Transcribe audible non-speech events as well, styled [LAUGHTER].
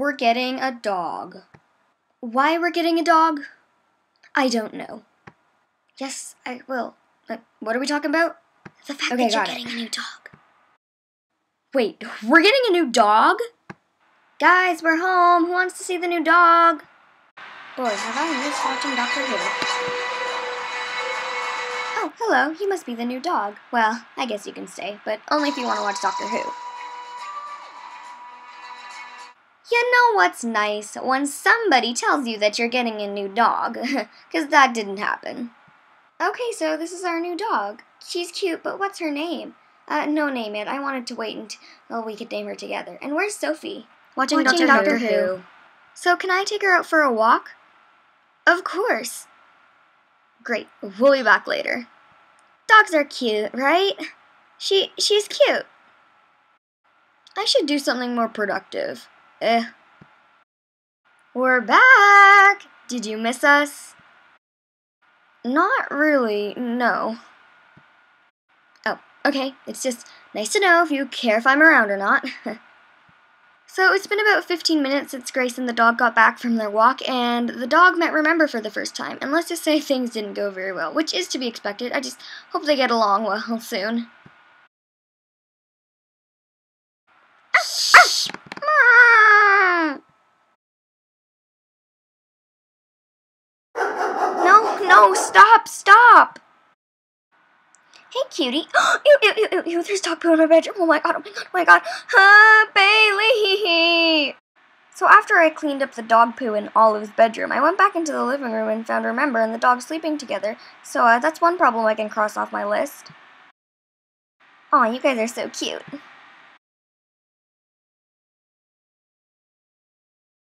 We're getting a dog. Why we're getting a dog? I don't know. Yes, I will. Uh, what are we talking about? The fact Okay, that you're got it. getting a new dog. Wait, we're getting a new dog? Guys, we're home. Who wants to see the new dog? Boy, have I missed watching Doctor Who. Oh, hello. You must be the new dog. Well, I guess you can stay, but only if you want to watch Doctor Who. You know what's nice? When somebody tells you that you're getting a new dog. [LAUGHS] Because that didn't happen. Okay, so this is our new dog. She's cute, but what's her name? Uh, no name yet. I wanted to wait until we could name her together. And where's Sophie? Watching Doctor Who. So can I take her out for a walk? Of course. Great. We'll be back later. Dogs are cute, right? She she's cute. I should do something more productive. Eh. We're back. Did you miss us? Not really, no. Oh, okay. It's just nice to know if you care if I'm around or not. [LAUGHS] so it's been about 15 minutes since Grace and the dog got back from their walk, and the dog met Remember for the first time. And let's just say things didn't go very well, which is to be expected. I just hope they get along well [LAUGHS] soon. No, stop, stop! Hey, cutie. [GASPS] ew, ew, ew, ew, ew, there's dog poo in my bedroom. Oh my god, oh my god, oh my god. Huh, Bailey! [LAUGHS] So after I cleaned up the dog poo in Olive's bedroom, I went back into the living room and found Remember and the dog sleeping together. So uh, that's one problem I can cross off my list. Aw, you guys are so cute.